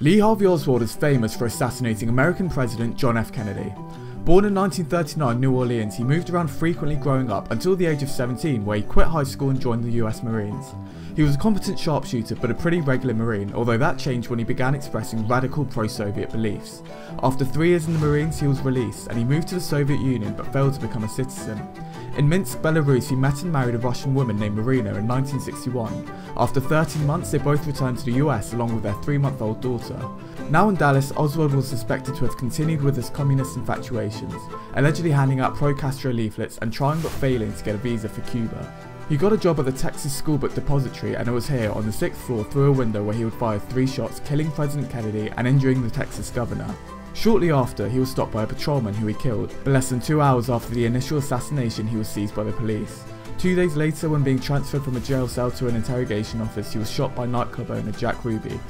Lee Harvey Oswald is famous for assassinating American President John F. Kennedy. Born in 1939 New Orleans, he moved around frequently growing up until the age of 17 where he quit high school and joined the US Marines. He was a competent sharpshooter but a pretty regular Marine, although that changed when he began expressing radical pro-Soviet beliefs. After three years in the Marines he was released and he moved to the Soviet Union but failed to become a citizen. In Minsk, Belarus, he met and married a Russian woman named Marina in 1961. After 13 months, they both returned to the US along with their three-month-old daughter. Now in Dallas, Oswald was suspected to have continued with his communist infatuations, allegedly handing out pro-Castro leaflets and trying but failing to get a visa for Cuba. He got a job at the Texas Schoolbook Depository and it was here on the 6th floor through a window where he would fire three shots killing President Kennedy and injuring the Texas governor. Shortly after, he was stopped by a patrolman who he killed, but less than two hours after the initial assassination he was seized by the police. Two days later, when being transferred from a jail cell to an interrogation office, he was shot by nightclub owner Jack Ruby,